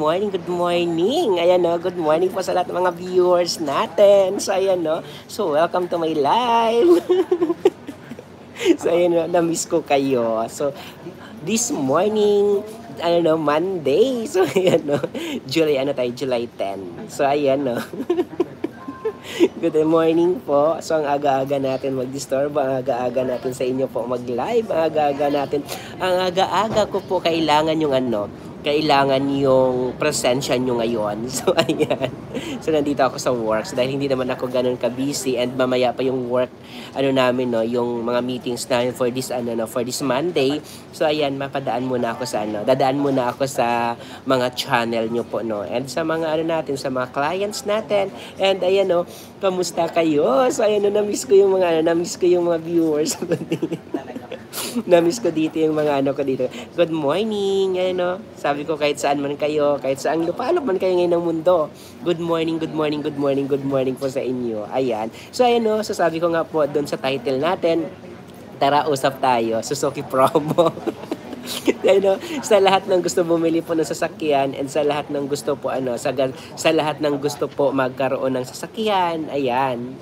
morning, good morning. Ayan no, good morning po sa lahat ng mga viewers natin. So ayan no, so welcome to my live. so ayan no, na-miss ko kayo. So this morning, ano no, Monday. So ayan no, July, ano tayo, July 10. So ayan no. Good morning po. So ang aga-aga natin mag-disturb, ang aga-aga natin sa inyo po mag-live, ang aga-aga natin, ang aga-aga ko po kailangan yung ano, kailangan yung presensya nyo ngayon. So, ayan. So, nandito ako sa work. So, dahil hindi naman ako ganun ka-busy and mamaya pa yung work, ano namin, no, yung mga meetings namin for this, ano, no, for this Monday. So, ayan, mapadaan muna ako sa, ano, dadaan muna ako sa mga channel nyo po, no. And sa mga, ano natin, sa mga clients natin. And, ayan, no, kamusta kayo? So, ayan, na-miss ko yung mga, ano, na-miss ko yung mga viewers. na-miss ko dito yung mga ano ko dito. Good morning, ano, sabi ko kahit saan man kayo, kahit saan lupalop man kayo ngayon ng mundo. Good morning, good morning, good morning, good morning po sa inyo. Ayan. So ayan no, so sabi ko nga po doon sa title natin, tara usap tayo, Suzuki promo. ano, sa lahat ng gusto bumili po ng sasakyan and sa lahat ng gusto po ano, sa, sa lahat ng gusto po magkaroon ng sasakyan, ayan.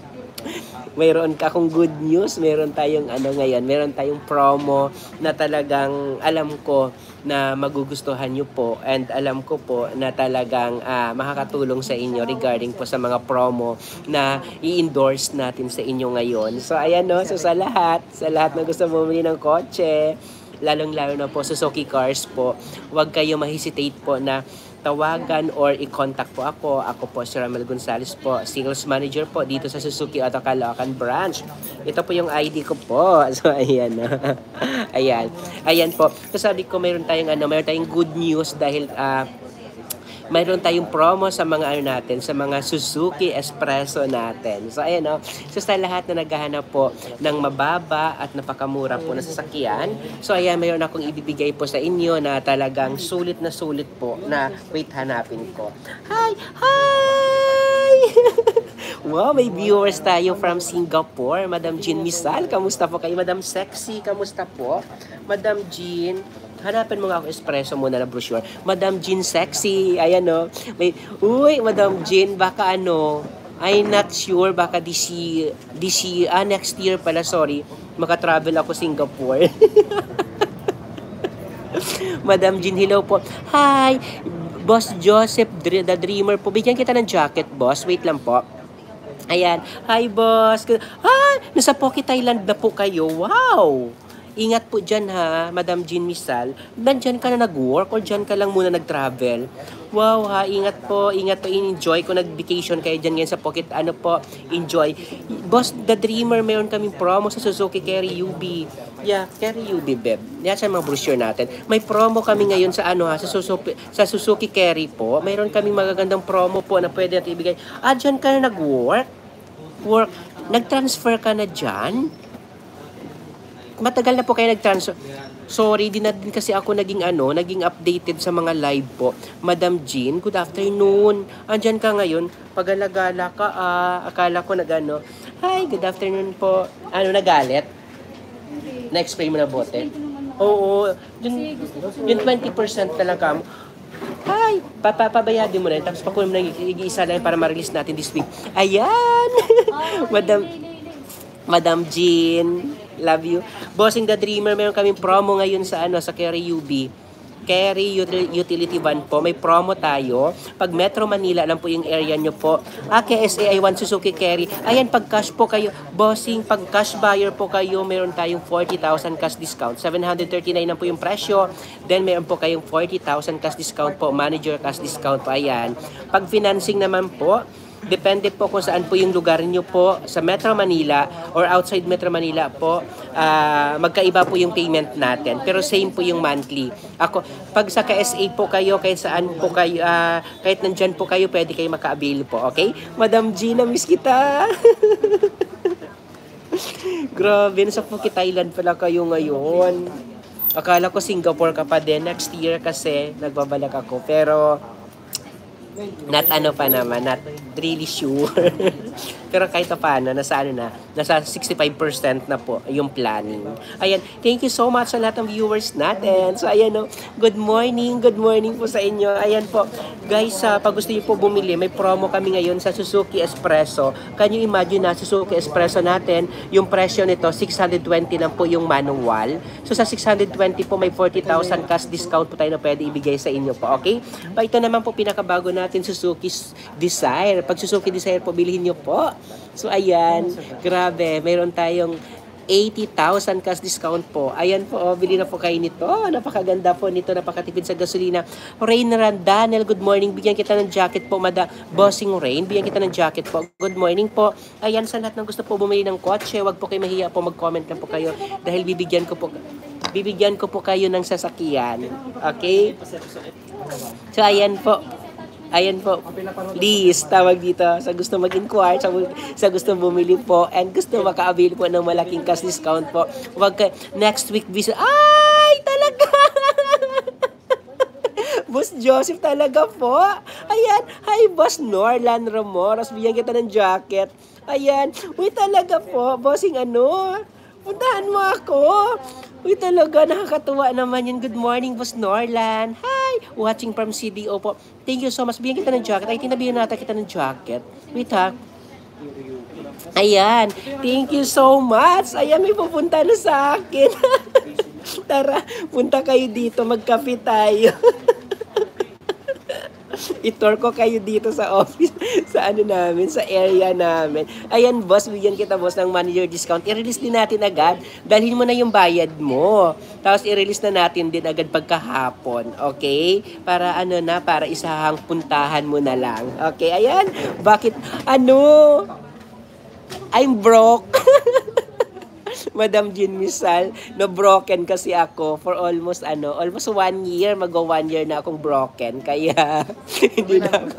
Mayroon ka kung good news, meron tayong ano ngayon, meron tayong promo na talagang alam ko na magugustuhan nyo po and alam ko po na talagang uh, makakatulong sa inyo regarding po sa mga promo na i-endorse natin sa inyo ngayon. So ayan no, so sa lahat, sa lahat na gusto bumili ng kotse, lalong-lalo na po Suzuki Cars po, huwag kayo mahesitate po na tawagan or i-contact po ako. Ako po si Ramel Gonzalez po, sales manager po dito sa Suzuki Auto Caloocan branch. Ito po yung ID ko po. So ayan. ayan. Ayan po. So sabi ko mayroon tayong ano, mayroon tayong good news dahil uh, mayroon tayong promo sa mga ano natin, sa mga Suzuki Espresso natin. So ayan no, so sa lahat na naghahanap po ng mababa at napakamura po na sasakyan, so ayan mayroon akong ibibigay po sa inyo na talagang sulit na sulit po na wait hanapin ko. Hi! Hi! wow, may viewers tayo from Singapore. Madam Jean Misal, kamusta po kayo? Madam Sexy, kamusta po? Madam Jean, hanapin mo nga ako espresso muna na brochure. Madam Jean Sexy, ayan no. May, uy, Madam Jean, baka ano, I'm not sure, baka this year, this year, ah, next year pala, sorry, maka-travel ako Singapore. Madam Jean, hello po. Hi, Boss Joseph, the dreamer po. Bigyan kita ng jacket, boss. Wait lang po. Ayan. Hi, boss. Ah, nasa Pocky Thailand na po kayo. Wow! Ingat po dyan ha, Madam Jean Misal. Nandyan ka na nag-work or dyan ka lang muna nag-travel? Wow ha, ingat po, ingat po, enjoy ko nag-vacation kayo dyan ngayon sa Pocket. Ano po, enjoy. Boss, The Dreamer, mayroon kaming promo sa Suzuki Carry UB. Yeah, Carry UB, Beb. Yan sa mga brochure natin. May promo kami ngayon sa ano ha, sa Suzuki, sa Suzuki Carry po. Mayroon kaming magagandang promo po na pwede natin ibigay. Ah, dyan ka na nag-work? Work. Nag-transfer ka na dyan? Matagal na po kayo nag-transfer. Sorry, di na din kasi ako naging ano, naging updated sa mga live po. Madam Jean, good afternoon. Andyan ka ngayon. Pagalagala ka, ah, akala ko nagano. Hi, good afternoon po. Ano, nagalit? Na-explain mo na bote? Oo, yun, yun 20% talaga mo. Hi! Papabayadin mo na. Tapos pakunin mo na i-isa lang para ma-release natin this week. Ayan! Madam, Madam Jean. Love you. Bossing the Dreamer, meron kaming promo ngayon sa ano sa Carry UB. Carry Utility Van po. May promo tayo. Pag Metro Manila lang po yung area nyo po. Ah, KSA I1 Suzuki Carry. Ayan, pag cash po kayo, bossing, pag cash buyer po kayo, meron tayong 40,000 cash discount. 739 lang po yung presyo. Then, meron po kayong 40,000 cash discount po. Manager cash discount po. Ayan. Pag financing naman po, Depende po kung saan po yung lugar nyo po sa Metro Manila or outside Metro Manila po. Uh, magkaiba po yung payment natin. Pero same po yung monthly. Ako, pag sa KSA po kayo, kahit saan po kayo, uh, kahit nandyan po kayo, pwede kayo maka-avail po. Okay? Madam Gina, miss kita. Grabe, nasa Phuket Thailand pala kayo ngayon. Akala ko Singapore ka pa din next year kasi nagbabalak ako. Pero not ano pa naman, not really sure. Pero kahit paano, nasa ano na, nasa 65% na po yung planning. Ayan, thank you so much sa lahat ng viewers natin. So ayan no, good morning, good morning po sa inyo. Ayan po, Guys, sa pag gusto niyo po bumili, may promo kami ngayon sa Suzuki Espresso. Can you imagine na Suzuki Espresso natin, yung presyo nito, 620 lang po yung manual. So sa 620 po, may 40,000 cash discount po tayo na pwede ibigay sa inyo po, okay? Pa ito naman po pinakabago natin, Suzuki Desire. Pag Suzuki Desire po, bilhin niyo po. So ayan, grabe, mayroon tayong 80,000 cash discount po. Ayan po, oh, bili na po kayo nito. Napakaganda po nito, napakatipid sa gasolina. Rain Randanel, good morning. Bigyan kita ng jacket po, Mada Bossing Rain. Bigyan kita ng jacket po. Good morning po. Ayan, sa lahat ng gusto po bumili ng kotse, wag po kayo mahiya po, mag-comment lang po kayo dahil bibigyan ko po bibigyan ko po kayo ng sasakyan. Okay? So, ayan po. Ayan po, please, tawag dito sa gusto mag-inquire, sa, sa gusto bumili po, and gusto maka-avail po ng malaking cash discount po. Huwag ka, next week visit, ay, talaga! Boss Joseph talaga po. Ayan, hi Boss Norlan Ramoros, bigyan kita ng jacket. Ayan, uy talaga po, bossing ano, puntahan mo ako. Uy, talaga, nakakatuwa naman yun. Good morning, Boss Norlan. Hi! Watching from CDO po. Thank you so much. Bigyan kita ng jacket. Ay, tinabihan natin kita ng jacket. Wait ha. Ayan. Thank you so much. Ayan, may pupunta na sa akin. Tara, punta kayo dito. Magkape tayo. itor ko kayo dito sa office, sa ano namin, sa area namin. Ayan, boss, bigyan kita, boss, ng manager discount. I-release din natin agad. Dalhin mo na yung bayad mo. Tapos i-release na natin din agad pagkahapon. Okay? Para ano na, para isahang puntahan mo na lang. Okay, ayan. Bakit, ano? I'm broke. Madam Jean Misal, no broken kasi ako for almost ano, almost one year, mag one year na akong broken. Kaya hindi na ako,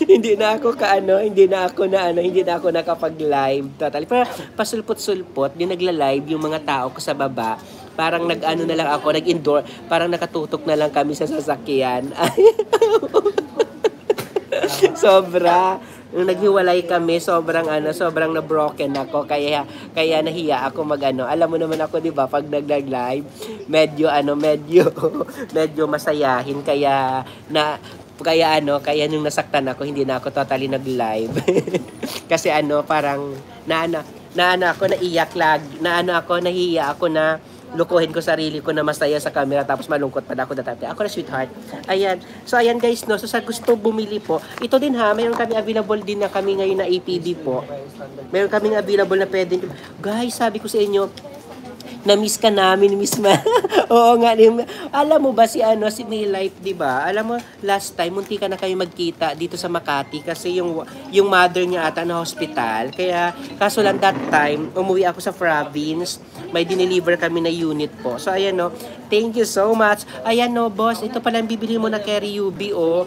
hindi na ako kaano, hindi na ako na ano, hindi na ako nakapag-live totally. Pero pasulpot-sulpot, din nagla-live yung mga tao ko sa baba. Parang nag-ano na lang ako, nag-indoor, parang nakatutok na lang kami sa sasakyan. Sobra nung naghiwalay kami, sobrang ano, sobrang na broken ako kaya kaya nahiya ako magano. Alam mo naman ako 'di ba pag naglag-live, medyo ano, medyo medyo masayahin kaya na kaya ano, kaya nung nasaktan ako, hindi na ako totally nag-live. Kasi ano, parang na ano, na ano ako naiyak lag, na ano ako nahiya ako na lukuhin ko sarili ko na masaya sa camera tapos malungkot pa ako dati. Ako na sweetheart. Ayan. So ayan guys no. So sa gusto bumili po, ito din ha, mayroon kami available din na kami ngayon na APD po. Mayroon kaming available na pwede. Guys, sabi ko sa inyo, na-miss ka namin, miss ma. Oo nga, alam mo ba si ano, si May Life, di ba? Alam mo, last time, munti ka na kayo magkita dito sa Makati kasi yung, yung mother niya ata na hospital. Kaya, kaso lang that time, umuwi ako sa province, may dineliver kami na unit po. So, ayan no, thank you so much. Ayan no, boss, ito pala yung bibili mo na Kerry UB, oh.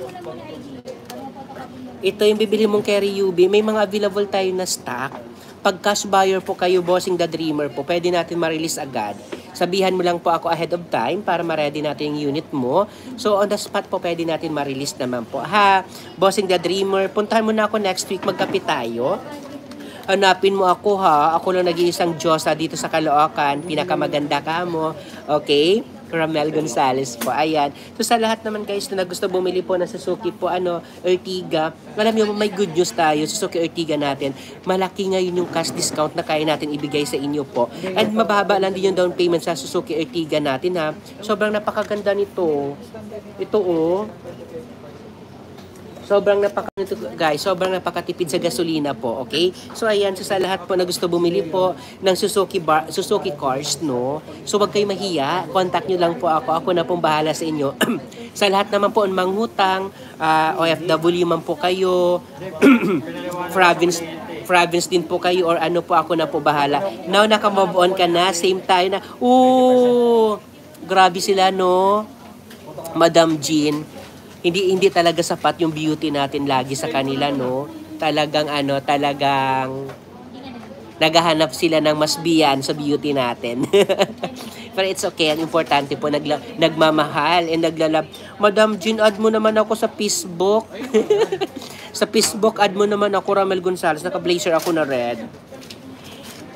Ito yung bibili mong Kerry UB. May mga available tayo na stock pag cash buyer po kayo, bossing the dreamer po, pwede natin ma-release agad. Sabihan mo lang po ako ahead of time para ma-ready natin yung unit mo. So, on the spot po, pwede natin ma-release naman po. Ha, bossing the dreamer, puntahan mo na ako next week, magkape tayo. Hanapin mo ako ha. Ako lang nag-iisang Diyosa dito sa Caloocan. Pinakamaganda ka mo. Okay? Ramel Gonzales po. Ayan. So sa lahat naman guys na gusto bumili po ng Suzuki po ano, Ertiga, alam niyo may good news tayo, Suzuki Ertiga natin. Malaki ngayon yung cash discount na kaya natin ibigay sa inyo po. And mababa lang din yung down payment sa Suzuki Ertiga natin ha. Sobrang napakaganda nito. Ito oh. Sobrang napaka guys, sobrang napakatipid sa gasolina po, okay? So ayan, so sa lahat po na gusto bumili po ng Suzuki bar, Suzuki cars, no? So wag kayo mahiya, contact niyo lang po ako. Ako na pong bahala sa inyo. sa lahat naman po ang manghutang, uh, ah, OFW man po kayo, province province din po kayo or ano po ako na po bahala. Now nakamove on ka na, same tayo na. Ooh, grabe sila no. Madam Jean hindi hindi talaga sapat yung beauty natin lagi sa kanila no? Talagang ano talagang naghahanap sila ng mas biyan sa beauty natin. Pero it's okay ang importante po nagla, nagmamahal and naglalab Madam Jean add mo naman ako sa Facebook. Sa Facebook add mo naman ako Ramel Gonzales. Naka blazer ako na red.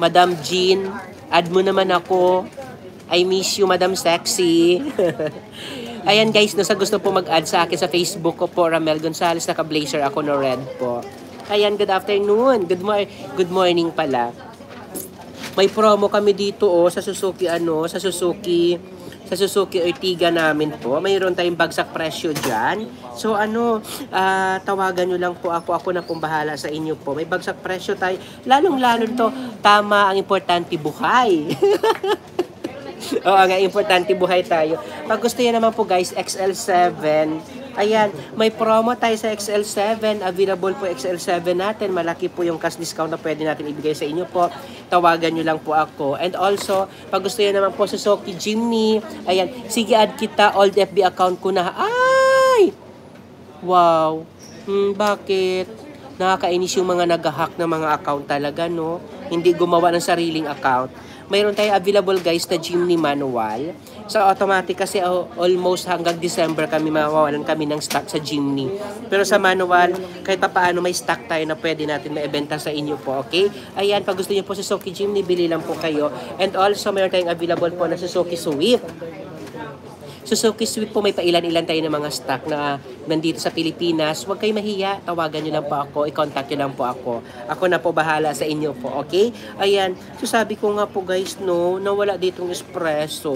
Madam Jean add mo naman ako. I miss you Madam Sexy Ayan guys, no, sa gusto po mag-add sa akin sa Facebook ko po, Ramel Gonzalez, naka-blazer ako no red po. Ayan, good afternoon. Good, mor- good morning pala. May promo kami dito oh, sa Suzuki ano, sa Suzuki sa Suzuki Ertiga namin po. Mayroon tayong bagsak presyo dyan. So ano, ah, tawagan nyo lang po ako. Ako na pong bahala sa inyo po. May bagsak presyo tayo. Lalong-lalo to, tama ang importante buhay. Oo nga, importante buhay tayo. Pag gusto nyo naman po guys, XL7, ayan, may promo tayo sa XL7. Available po XL7 natin. Malaki po yung cash discount na pwede natin ibigay sa inyo po. Tawagan nyo lang po ako. And also, pag gusto nyo naman po Suzuki Jimny, ayan, sige add kita, old FB account ko na. Ay! Wow! Hmm, bakit? Nakakainis yung mga nag-hack ng mga account talaga, no? Hindi gumawa ng sariling account mayroon tayo available guys na Jimny manual. So automatic kasi uh, almost hanggang December kami mawawalan kami ng stock sa Jimny. Pero sa manual, kahit pa paano may stock tayo na pwede natin maibenta sa inyo po, okay? Ayan, pag gusto niyo po Suzuki Jimny, bili lang po kayo. And also, mayroon tayong available po na Suzuki Swift. Suzuki Swift po may pailan-ilan tayo ng mga stock na nandito sa Pilipinas. Huwag kayo mahiya, tawagan nyo lang po ako, i-contact nyo lang po ako. Ako na po bahala sa inyo po, okay? Ayan, so sabi ko nga po guys, no, nawala ditong espresso.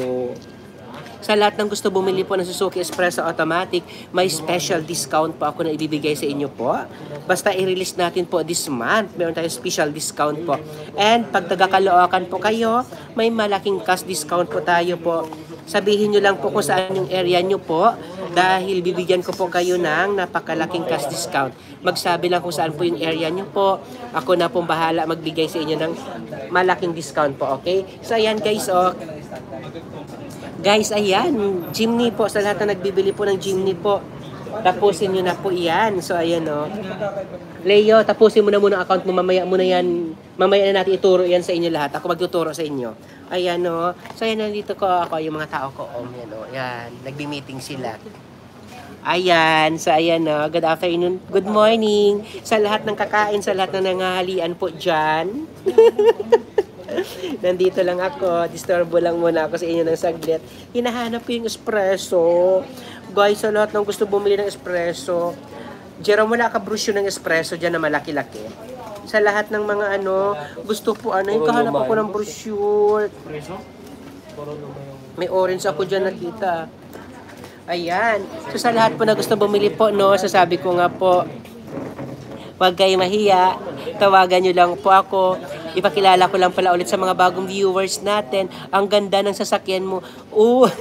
Sa lahat ng gusto bumili po ng Suzuki Espresso Automatic, may special discount po ako na ibibigay sa inyo po. Basta i-release natin po this month, meron tayong special discount po. And pag taga-Caloocan po kayo, may malaking cash discount po tayo po. Sabihin nyo lang po kung saan yung area nyo po dahil bibigyan ko po kayo ng napakalaking cash discount. Magsabi lang kung saan po yung area nyo po. Ako na pong bahala magbigay sa inyo ng malaking discount po, okay? So ayan guys, oh. Guys, ayan, Jimny po, sa lahat na nagbibili po ng Jimny po, tapusin nyo na po iyan. So, ayan. Oh. Leo, tapusin mo na muna ang account mo, mamaya muna yan, mamaya na natin ituro yan sa inyo lahat. Ako magtuturo sa inyo. Ayan o. So, ayan, nandito ko ako, yung mga tao ko, oh, yan o. Oh. Yan, nagbi-meeting sila. Ayan, so ayan o, good afternoon, good morning sa lahat ng kakain, sa lahat ng nangahalian po dyan. Nandito lang ako. Disturbo lang muna ako sa inyo ng saglit. Hinahanap ko yung espresso. Guys, sa lahat ng gusto bumili ng espresso, Jerome, wala ka brusyo ng espresso dyan na malaki-laki. Sa lahat ng mga ano, gusto po ano, yung kahanap ako ng brochure. May orange ako dyan nakita. Ayan. So sa lahat po na gusto bumili po, no, sasabi ko nga po, Huwag kayo mahiya. Tawagan nyo lang po ako. Ipakilala ko lang pala ulit sa mga bagong viewers natin. Ang ganda ng sasakyan mo. Oo.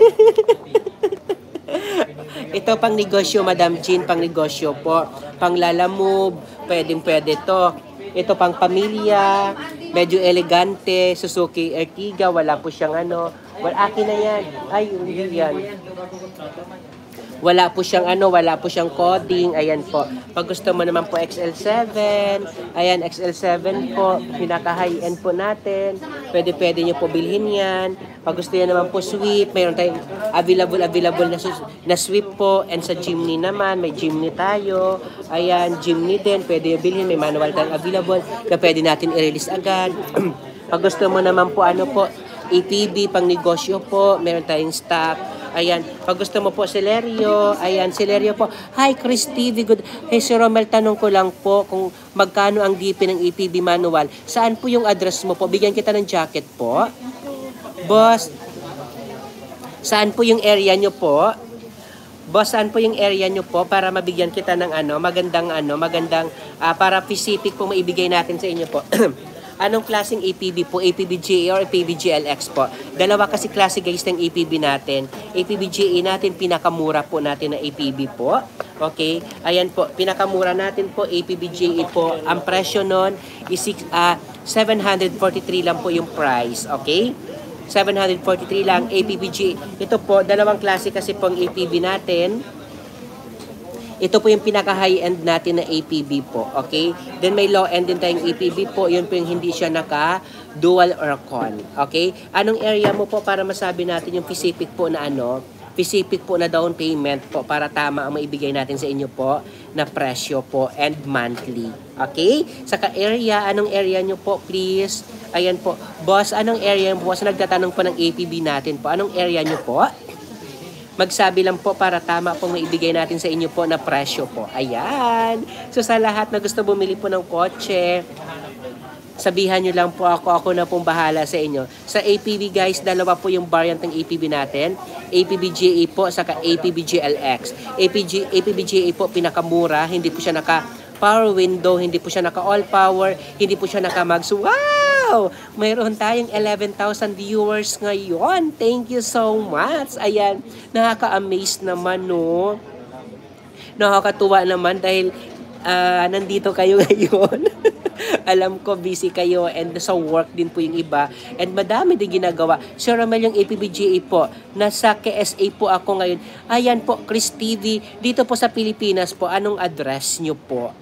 Ito pang negosyo, Madam Jean, pang negosyo po. Pang lalamove, pwedeng pwede to. Ito pang pamilya, medyo elegante, Suzuki Ertiga, wala po siyang ano. Well, akin na yan. Ay, hindi yan. Wala po siyang ano, wala po siyang coding. Ayan po. Pag gusto mo naman po XL7, ayan XL7 po, pinaka high end po natin. Pwede pwede niyo po bilhin 'yan. Pag gusto niyo naman po sweep, mayroon tayong available available na na sweep po and sa Jimny naman, may Jimny tayo. Ayan, Jimny din, pwede bilhin, may manual tayong available na pwede natin i-release agad. Pag gusto mo naman po ano po, APB pang negosyo po, meron tayong stock Ayan, pag gusto mo po Celerio, ayan, Celerio po. Hi, Chris TV, good. Hey, Sir Romel, tanong ko lang po kung magkano ang DP ng EPB manual. Saan po yung address mo po? Bigyan kita ng jacket po. Boss, saan po yung area nyo po? Boss, saan po yung area nyo po para mabigyan kita ng ano, magandang ano, magandang uh, para specific po maibigay natin sa inyo po. Anong klaseng APB po? APB GA or APB GLX po? Dalawa kasi klase guys ng APB natin. APB GA natin, pinakamura po natin na APB po. Okay? Ayan po, pinakamura natin po, APB GA po. Ang presyo nun is uh, ah, 743 lang po yung price. Okay? 743 lang APBG. Ito po, dalawang klase kasi pong APB natin. Ito po yung pinaka high-end natin na APB po. Okay? Then may low-end din tayong APB po. Yun po yung hindi siya naka dual or con. Okay? Anong area mo po para masabi natin yung specific po na ano? Specific po na down payment po para tama ang maibigay natin sa inyo po na presyo po and monthly. Okay? Saka area, anong area nyo po please? Ayan po. Boss, anong area mo po? So nagtatanong po ng APB natin po. Anong area nyo po? Magsabi lang po para tama pong maibigay natin sa inyo po na presyo po. Ayan. So sa lahat na gusto bumili po ng kotse, sabihan nyo lang po ako, ako na pong bahala sa inyo. Sa APB guys, dalawa po yung variant ng APB natin. APB GA po, saka APB GLX. APG, APB GA po pinakamura, hindi po siya naka power window, hindi po siya naka all power, hindi po siya naka mags. Wow! Mayroon tayong 11,000 viewers ngayon. Thank you so much. Ayan, nakaka-amaze naman no. Nakakatuwa naman dahil uh, nandito kayo ngayon. Alam ko busy kayo and sa work din po yung iba and madami din ginagawa. Sir Romel yung APBGA po. Nasa KSA po ako ngayon. Ayan po, Chris TV. Dito po sa Pilipinas po. Anong address nyo po?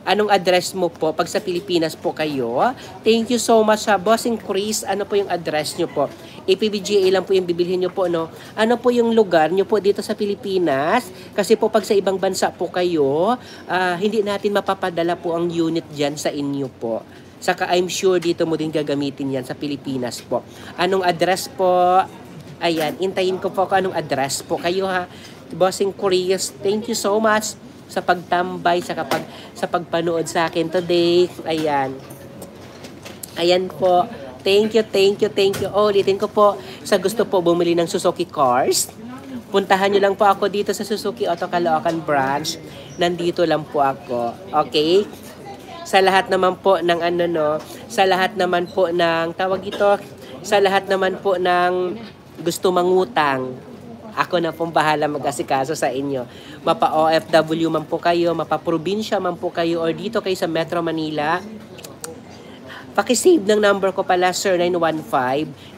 Anong address mo po pag sa Pilipinas po kayo? Thank you so much sa Bossing Chris. Ano po yung address nyo po? APBGA lang po yung bibilhin nyo po, no? Ano po yung lugar nyo po dito sa Pilipinas? Kasi po pag sa ibang bansa po kayo, uh, hindi natin mapapadala po ang unit dyan sa inyo po. Saka I'm sure dito mo din gagamitin yan sa Pilipinas po. Anong address po? Ayan, intayin ko po kung anong address po kayo ha. Bossing Chris, thank you so much sa pagtambay, sa kapag sa pagpanood sa akin today. Ayan. Ayan po. Thank you, thank you, thank you. Oh, ulitin ko po, sa gusto po bumili ng Suzuki cars, puntahan nyo lang po ako dito sa Suzuki Auto Caloocan branch. Nandito lang po ako. Okay? Sa lahat naman po ng ano no, sa lahat naman po ng tawag ito, sa lahat naman po ng gusto mangutang, ako na pong bahala mag-asikaso sa inyo. Mapa OFW man po kayo, mapa probinsya man po kayo, or dito kayo sa Metro Manila, Pakisave ng number ko pala, sir,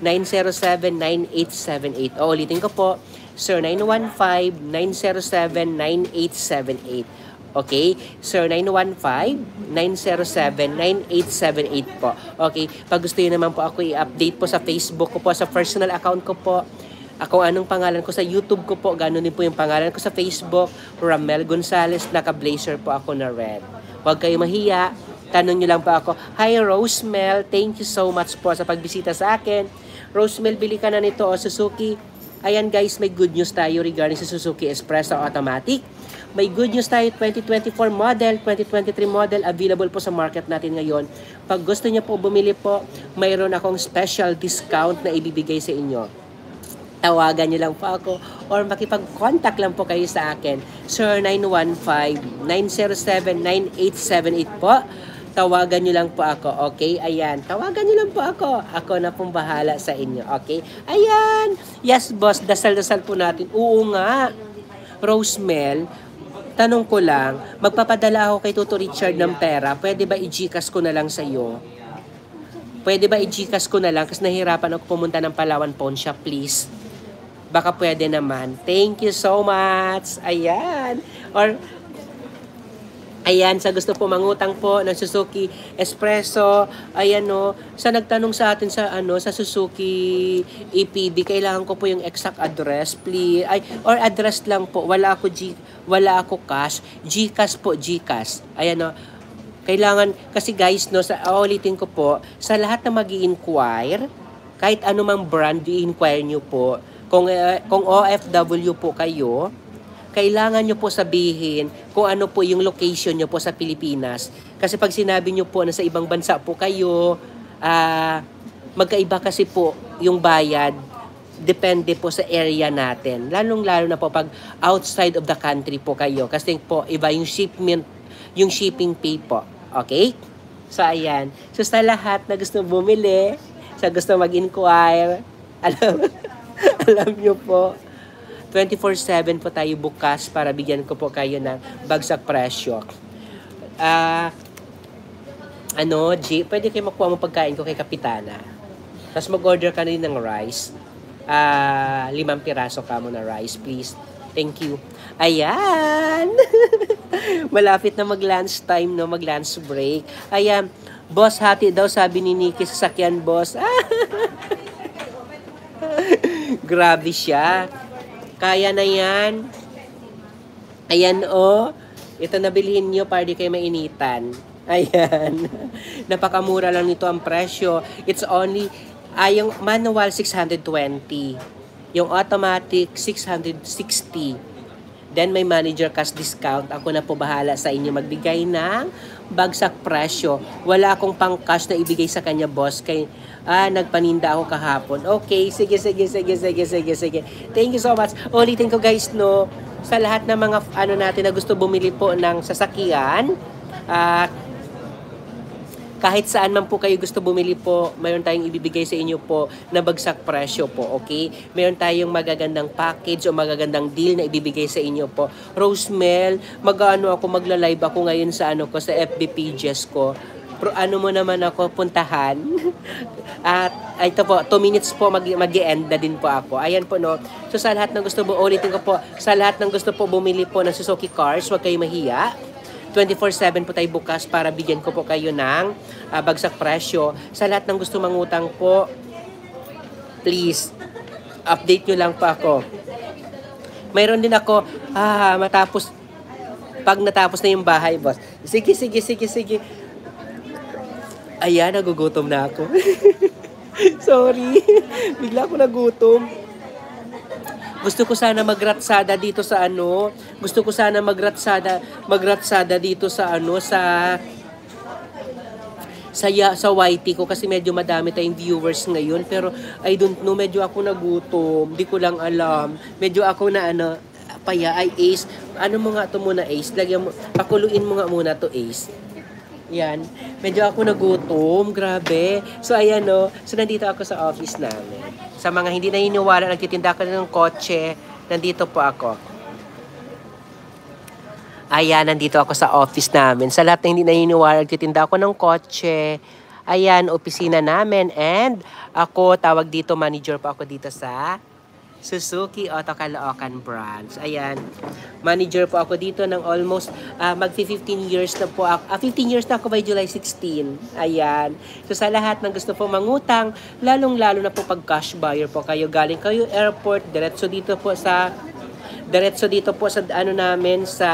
915-907-9878. O, ulitin ko po, sir, 915-907-9878. Okay? Sir, 915-907-9878 po. Okay? Pag gusto nyo naman po ako i-update po sa Facebook ko po, sa personal account ko po, ako anong pangalan ko sa YouTube ko po, gano'n din po yung pangalan ko sa Facebook, Ramel Gonzales, naka-blazer po ako na red. Huwag kayo mahiya, tanong nyo lang po ako, Hi Rosemel, thank you so much po sa pagbisita sa akin. Rosemel, bili ka na nito o Suzuki. Ayan guys, may good news tayo regarding sa Suzuki Espresso Automatic. May good news tayo 2024 model, 2023 model available po sa market natin ngayon. Pag gusto niyo po bumili po, mayroon akong special discount na ibibigay sa inyo tawagan niyo lang po ako or makipag-contact lang po kayo sa akin. Sir 915-907-9878 po. Tawagan niyo lang po ako, okay? Ayan, tawagan niyo lang po ako. Ako na pong bahala sa inyo, okay? Ayan! Yes, boss, dasal-dasal po natin. Oo nga. Rosemel, tanong ko lang, magpapadala ako kay Tuto Richard ng pera, pwede ba i-gcash ko na lang sa iyo? Pwede ba i-gcash ko na lang kasi nahirapan ako pumunta ng Palawan Pawn Shop, please? Baka pwede naman. Thank you so much. Ayan. Or, ayan, sa gusto po mangutang po ng Suzuki Espresso, ayan no, sa nagtanong sa atin sa ano sa Suzuki EPD, kailangan ko po yung exact address, please. Ay, or address lang po. Wala ako G, wala ako cash. GCash po, GCash. Ayan no. Kailangan, kasi guys, no, sa, ulitin ko po, sa lahat na mag inquire kahit anumang brand i-inquire nyo po, kung, uh, kung OFW po kayo, kailangan nyo po sabihin kung ano po yung location nyo po sa Pilipinas. Kasi pag sinabi nyo po na sa ibang bansa po kayo, uh, magkaiba kasi po yung bayad depende po sa area natin. Lalong-lalo na po pag outside of the country po kayo. Kasi po, iba yung shipment, yung shipping fee po. Okay? So, ayan. So, sa lahat na gusto bumili, sa gusto mag-inquire, alam Alam nyo po, 24-7 po tayo bukas para bigyan ko po kayo ng bagsak presyo. Ah, uh, ano, G, pwede kayo makuha mo pagkain ko kay Kapitana. Tapos mag-order ka na ng rice. Ah, uh, limang piraso ka mo na rice, please. Thank you. Ayan! Malapit na mag-lunch time, no? Mag-lunch break. Ayan. Boss, hati daw sabi ni Nikki sa sakyan, boss. Grabe siya. Kaya na yan. Ayan o. Oh. Ito nabilihin nyo para di kayo mainitan. Ayan. Napakamura lang nito ang presyo. It's only, ay yung manual 620. Yung automatic, 660. Then may manager cash discount. Ako na po bahala sa inyo magbigay ng bagsak presyo. Wala akong pang cash na ibigay sa kanya, boss. Kay, ah, nagpaninda ako kahapon. Okay, sige, sige, sige, sige, sige, sige. Thank you so much. Ulitin ko guys, no, sa lahat ng mga ano natin na gusto bumili po ng sasakyan, ah, kahit saan man po kayo gusto bumili po, mayroon tayong ibibigay sa inyo po na bagsak presyo po, okay? Mayroon tayong magagandang package o magagandang deal na ibibigay sa inyo po. Rosemel, mag-ano ako, magla-live ako ngayon sa ano ko, sa FB pages ko. Pro, ano mo naman ako, puntahan. At ito po, 2 minutes po mag, mag-end na din po ako. Ayan po no. So sa lahat ng gusto po, ulitin ko po, sa lahat ng gusto po bumili po ng Suzuki cars, huwag kayo mahiya. 24-7 po tayo bukas para bigyan ko po kayo ng uh, bagsak presyo. Sa lahat ng gusto mangutang po, please, update nyo lang po ako. Mayroon din ako, ah, matapos, pag natapos na yung bahay, boss. Sige, sige, sige, sige. Ayan, nagugutom na ako. Sorry. Bigla ako nagutom. Gusto ko sana magratsada dito sa ano. Gusto ko sana magratsada, magratsada dito sa ano sa sa sa YT ko kasi medyo madami tayong viewers ngayon. Pero I don't know medyo ako nagutom di ko lang alam. Medyo ako na ano paya ay Ace. Ano mo nga to muna Ace? Lagyan mo pakuluin mo nga muna to Ace yan. Medyo ako nagutom. Grabe. So, ayan no. So, nandito ako sa office namin. Sa mga hindi naniniwala, nagtitinda ka ng kotse, nandito po ako. Ayan, nandito ako sa office namin. Sa lahat na hindi naniniwala, nagtitinda ako ng kotse. Ayan, opisina namin. And ako, tawag dito, manager pa ako dito sa Suzuki Auto Caloocan branch. Ayan. Manager po ako dito ng almost uh, mag 15 years na po ako. Uh, ah, 15 years na ako by July 16. Ayan. So sa lahat ng gusto po mangutang, lalong-lalo na po pag cash buyer po kayo. Galing kayo airport, diretso dito po sa diretso dito po sa ano namin sa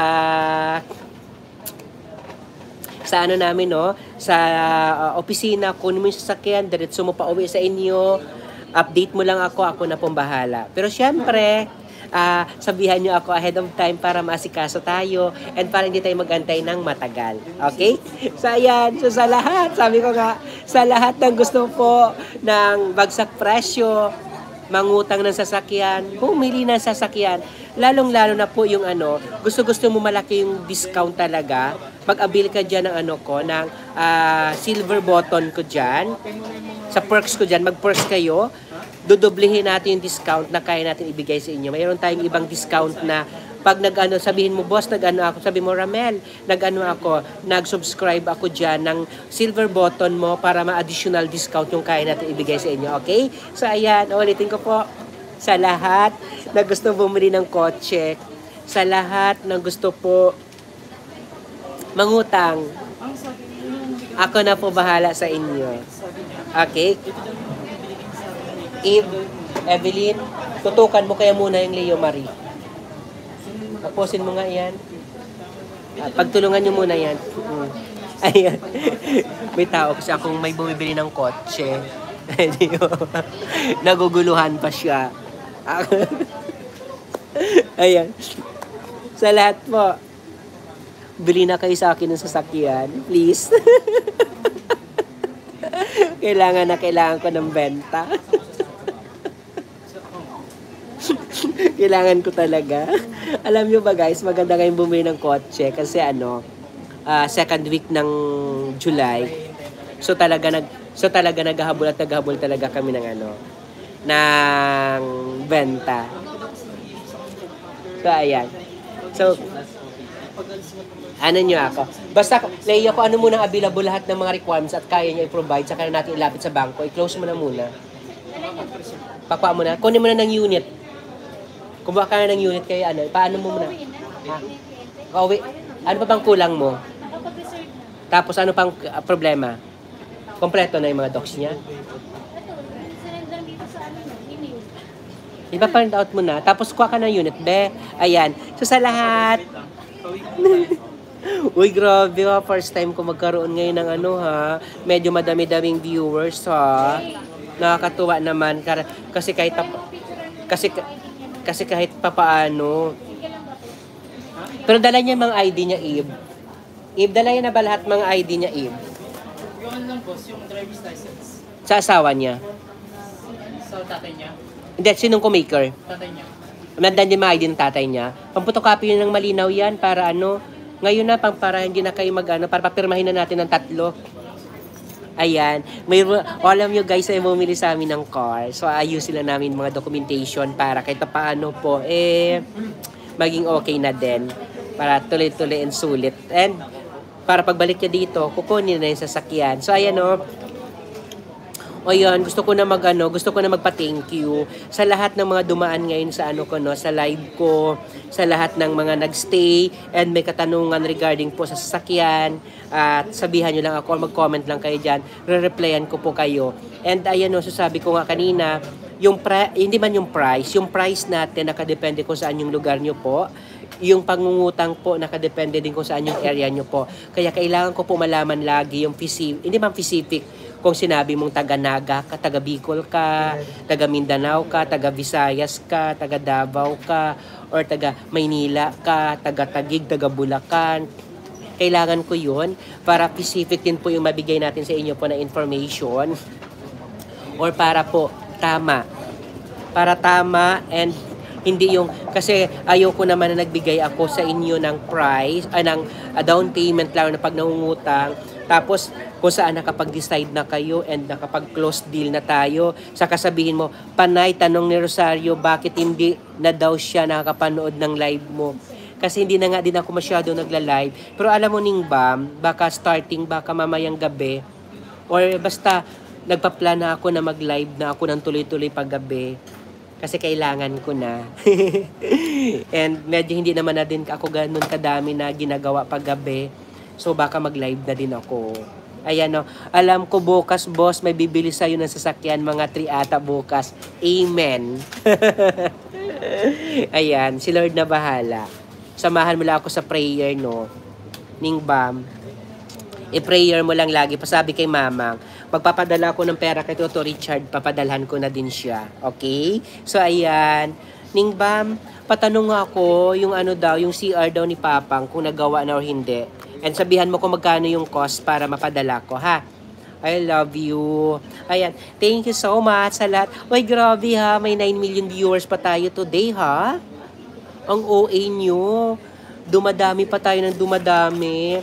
sa ano namin no sa uh, opisina kunin mo yung sasakyan diretso mo pa uwi sa inyo update mo lang ako, ako na pong bahala. Pero syempre, uh, sabihan nyo ako ahead of time para maasikaso tayo and para hindi tayo magantay ng matagal. Okay? So, ayan. So, sa lahat, sabi ko nga, sa lahat ng gusto po ng bagsak presyo, mangutang ng sasakyan, bumili ng sasakyan, lalong-lalo na po yung ano, gusto-gusto mo malaki yung discount talaga, mag-avail ka dyan ng ano ko, ng uh, silver button ko dyan, sa perks ko dyan, mag-perks kayo, dudoblihin natin yung discount na kaya natin ibigay sa inyo. Mayroon tayong ibang discount na pag nag-ano, sabihin mo, boss, nag-ano ako, sabi mo, Ramel, nag-ano ako, nag-subscribe ako dyan ng silver button mo para ma-additional discount yung kaya natin ibigay sa inyo, okay? So, ayan, ulitin ko po, sa lahat na gusto bumili ng kotse, sa lahat na gusto po mangutang, ako na po bahala sa inyo. Okay? Eve, Evelyn, tutukan mo kaya muna yung Leo Marie. Tapusin mo nga yan. Ah, pagtulungan nyo muna yan. Mm. Ayan. may tao kasi akong may bumibili ng kotse. Naguguluhan pa siya. Ayan. Sa lahat po, bili na kayo sa akin ng sasakyan. Please. Kailangan na kailangan ko ng benta. Kailangan ko talaga. Alam nyo ba guys, maganda kayong bumili ng kotse kasi ano, uh, second week ng July. So talaga nag so talaga naghahabol at naghahabol talaga kami ng ano ng benta. So ayan. So ano nyo ako. Basta, Leo ko ano muna available lahat ng mga requirements at kaya niya i-provide, saka na natin ilapit sa bangko, i-close mo na muna. Pakwa mo na. Kunin mo na ng unit. Kumuha ka na ng unit kay ano, paano mo muna? Ha? Kauwi. Ano pa bang kulang mo? Tapos ano pang uh, problema? Kompleto na yung mga docs niya? Iba print out mo na. Tapos kuha ka ng unit, be. Ayan. So sa lahat. Uy, grabe ha. First time ko magkaroon ngayon ng ano ha. Medyo madami-daming viewers ha. Nakakatuwa naman. Kasi kahit Kasi, kasi kahit papaano. Pero dala niya mga ID niya, Eve. Eve, dala niya na ba lahat mga ID niya, Eve? Yung ano lang boss, yung driver's license. Sa asawa niya. Sa tatay niya. Hindi, sinong kumaker? Tatay niya. Nandan din mga ID ng tatay niya. Pamputokopy yun ng malinaw yan para ano, ngayon na pang para hindi na kayo mag ano, para papirmahin na natin ng tatlo. Ayan. May, alam nyo guys, ay bumili sa amin ng car. So, ayusin lang namin mga documentation para kahit pa paano po, eh, maging okay na din. Para tuloy-tuloy and sulit. And, para pagbalik niya dito, kukunin na yung sasakyan. So, ayan o. O yun, gusto ko na mag ano, gusto ko na magpa-thank you sa lahat ng mga dumaan ngayon sa ano ko no, sa live ko, sa lahat ng mga nagstay and may katanungan regarding po sa sasakyan at sabihan nyo lang ako mag-comment lang kayo diyan, re-replyan ko po kayo. And ayan no, so sabi ko nga kanina, yung pri- hindi man yung price, yung price natin nakadepende kung saan yung lugar nyo po yung pangungutang po nakadepende din kung saan yung area nyo po. Kaya kailangan ko po malaman lagi yung Pacific, hindi man Pacific, kung sinabi mong taga Naga ka, taga Bicol ka, taga Mindanao ka, taga Visayas ka, taga Davao ka, or taga Maynila ka, taga Tagig, taga Bulacan. Kailangan ko yun para Pacific din po yung mabigay natin sa inyo po na information or para po tama. Para tama and hindi yung kasi ayoko naman na nagbigay ako sa inyo ng price ay ng uh, down payment lang na pag nangungutang tapos kung saan nakapag-decide na kayo and nakapag-close deal na tayo saka sabihin mo panay tanong ni Rosario bakit hindi na daw siya nakakapanood ng live mo kasi hindi na nga din ako masyado nagla-live pero alam mo ning bam baka starting baka mamayang gabi or basta nagpa-plan na ako na mag-live na ako ng tuloy-tuloy paggabi kasi kailangan ko na. And medyo hindi naman na din ako ganun kadami na ginagawa paggabi. So baka mag-live na din ako. Ayan no. Alam ko bukas boss may bibili sa'yo ng sasakyan mga 3 ata bukas. Amen. Ayan, si Lord na bahala. Samahan mo lang ako sa prayer no. Ning bam. I-prayer mo lang lagi. Pasabi kay mamang, magpapadala ko ng pera kay Toto Richard, papadalhan ko na din siya. Okay? So, ayan. Ning bam, patanong nga ako yung ano daw, yung CR daw ni Papang, kung nagawa na o hindi. And sabihan mo kung magkano yung cost para mapadala ko, ha? I love you. Ayan. Thank you so much sa lahat. Uy, grabe ha. May 9 million viewers pa tayo today, ha? Ang OA nyo. Dumadami pa tayo ng dumadami.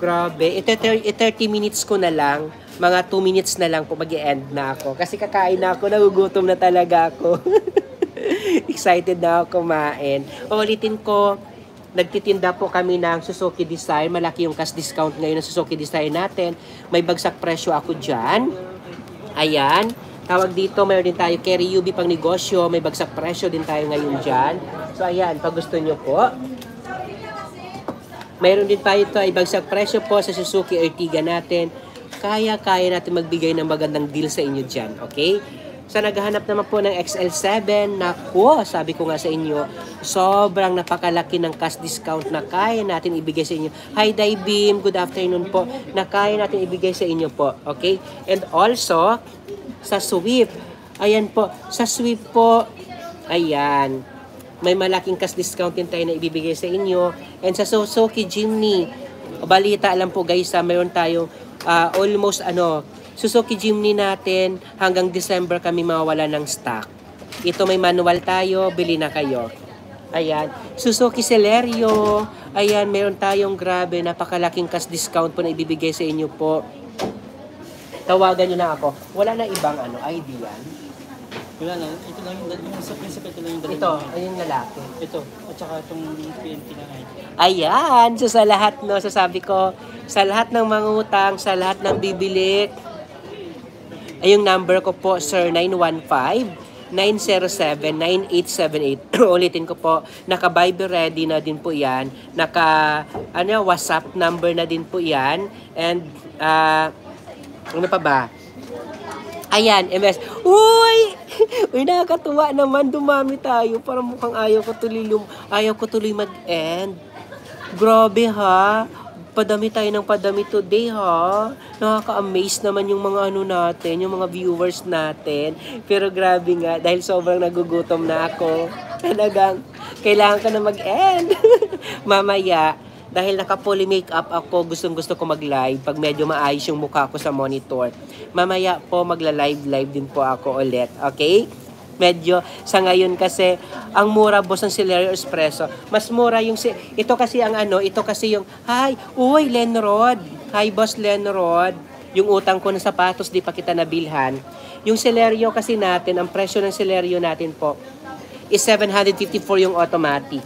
Grabe. Ito, 30 minutes ko na lang. Mga 2 minutes na lang po mag end na ako. Kasi kakain na ako. Nagugutom na talaga ako. Excited na ako kumain. Ulitin ko, nagtitinda po kami ng Suzuki Design. Malaki yung cash discount ngayon ng Suzuki Design natin. May bagsak presyo ako dyan. Ayan. Tawag dito, mayroon din tayo Kerry UB pang negosyo. May bagsak presyo din tayo ngayon dyan. So ayan, pag gusto nyo po, mayroon din tayo ito ay bagsak presyo po sa Suzuki Ertiga natin. Kaya-kaya natin magbigay ng magandang deal sa inyo dyan, okay? Sa naghahanap naman po ng XL7, nako, sabi ko nga sa inyo, sobrang napakalaki ng cash discount na kaya natin ibigay sa inyo. Hi, Dai Beam, good afternoon po, na kaya natin ibigay sa inyo po, okay? And also, sa Swift, ayan po, sa Swift po, ayan, may malaking cash discount din tayo na ibibigay sa inyo. And sa Suzuki Jimny, balita alam po guys, mayroon tayong uh, almost ano, Suzuki Jimny natin hanggang December kami mawala ng stock. Ito may manual tayo, bili na kayo. Ayan. Suzuki Celerio. Ayan, meron tayong grabe, napakalaking cash discount po na ibibigay sa inyo po. Tawagan nyo na ako. Wala na ibang ano, ID yan. Wala na. Ito lang yung, yung sa principal, ito lang yung dalawa. Ito, ayun lalaki. Ito. At saka itong PNP na ID. Ayan, so sa lahat no, sasabi ko, sa lahat ng mangutang, sa lahat ng bibili, ay yung number ko po, sir, 915-907-9878. Ulitin ko po, naka-Viber ready na din po yan. Naka, ano, WhatsApp number na din po yan. And, ah, ano pa ba? Ayan, MS. Uy! Uy, nakakatuwa naman. Dumami tayo. Parang mukhang ayaw ko tuloy, ayaw ko tuloy mag-end. Grabe ha. Padami tayo ng padami today, ha? Nakaka-amaze naman yung mga ano natin, yung mga viewers natin. Pero grabe nga, dahil sobrang nagugutom na ako. Talagang, kailangan ko na mag-end. Mamaya, dahil naka-fully makeup ako, gustong gusto ko mag-live pag medyo maayos yung mukha ko sa monitor. Mamaya po magla-live-live din po ako ulit. Okay? Medyo sa ngayon kasi ang mura boss ng Celerio Espresso. Mas mura yung si ito kasi ang ano, ito kasi yung hi, uy Lenrod. Hi boss Lenrod. Yung utang ko ng sapatos di pa kita nabilhan. Yung Celerio kasi natin, ang presyo ng Celerio natin po is 754 yung automatic.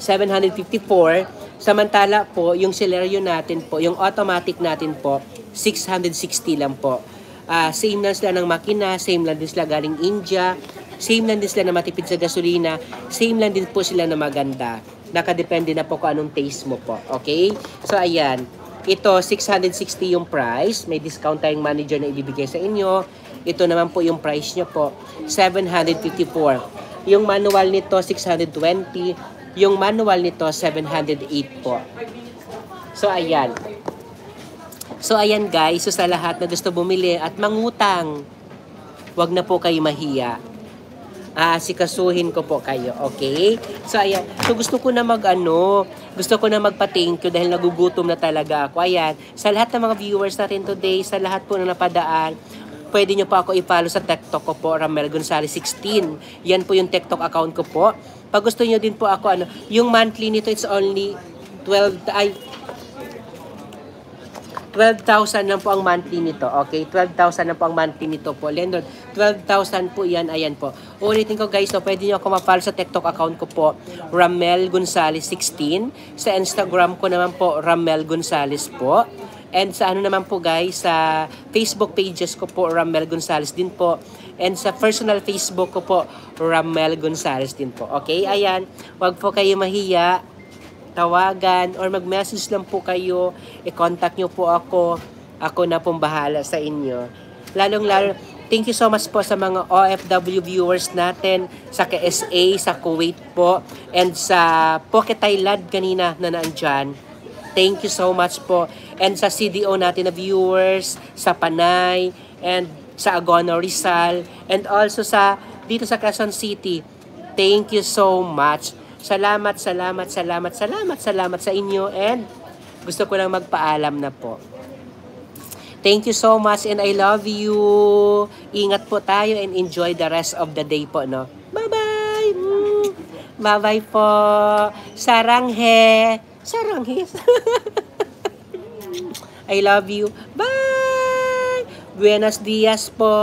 754. Samantala po, yung Celerio natin po, yung automatic natin po, 660 lang po. Ah, same lang sila ng makina, same lang din sila galing India, same lang din sila na matipid sa gasolina, same lang din po sila na maganda. Nakadepende na po kung anong taste mo po. Okay? So, ayan. Ito, 660 yung price. May discount tayong manager na ibibigay sa inyo. Ito naman po yung price nyo po, 754. Yung manual nito, 620. Yung manual nito, 708 po. So, ayan. So, ayan guys. So, sa lahat na gusto bumili at mangutang, wag na po kayo mahiya. Ah, sikasuhin ko po kayo, okay? So, ayan. So, gusto ko na mag, ano, gusto ko na magpa-thank you dahil nagugutom na talaga ako. Ayan. Sa lahat ng mga viewers natin today, sa lahat po na napadaan, pwede nyo pa ako i-follow sa TikTok ko po, Ramel Gonzalez 16. Yan po yung TikTok account ko po. Pag gusto nyo din po ako, ano, yung monthly nito, it's only 12, ay, 12,000 lang po ang monthly nito. Okay? 12,000 lang po ang monthly nito po. Lendon, 12,000 po yan. Ayan po. Ulitin ko guys, so pwede nyo ako ma-follow sa TikTok account ko po, Ramel Gonzalez 16. Sa Instagram ko naman po, Ramel Gonzalez po. And sa ano naman po guys, sa Facebook pages ko po, Ramel Gonzalez din po. And sa personal Facebook ko po, Ramel Gonzalez din po. Okay? Ayan. Huwag po kayo mahiya tawagan or mag-message lang po kayo, i-contact nyo po ako. Ako na pong bahala sa inyo. Lalong-lalo, thank you so much po sa mga OFW viewers natin sa KSA, sa Kuwait po, and sa Pocket Thailand kanina na naandyan. Thank you so much po. And sa CDO natin na viewers, sa Panay, and sa Agono Rizal, and also sa dito sa Quezon City. Thank you so much. Salamat, salamat, salamat, salamat, salamat sa inyo and gusto ko lang magpaalam na po. Thank you so much and I love you. Ingat po tayo and enjoy the rest of the day po, no? Bye-bye! Mm. Bye-bye po! Saranghe! Saranghe! I love you. Bye! Buenos dias po!